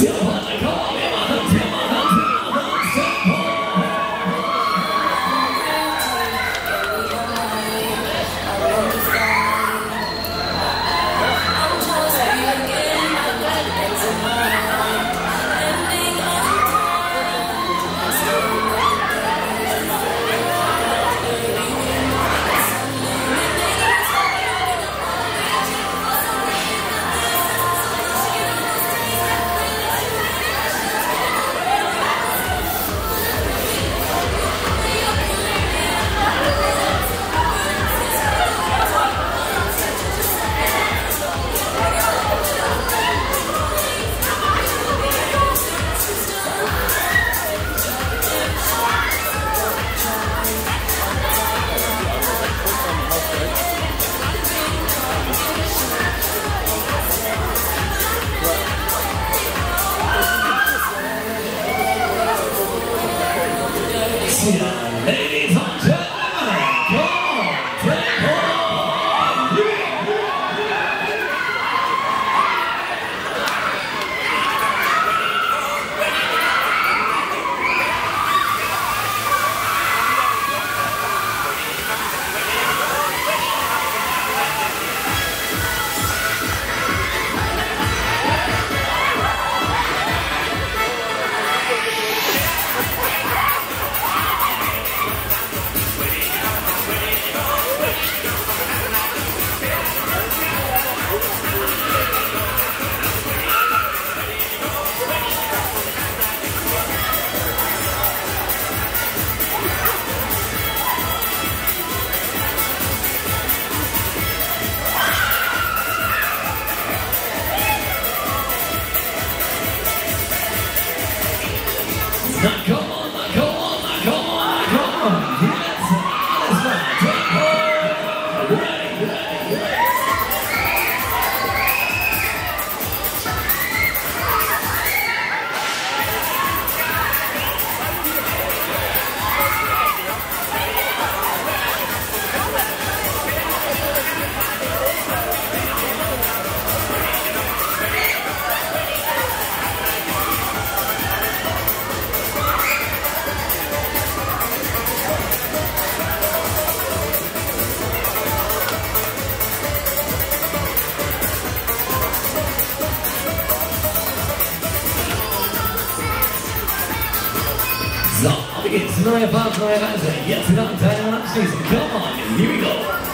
triệu Not good. So, auf geht's. Neue Part, neue Reise. Jetzt wieder ein Teil der Season. Come on, here we go.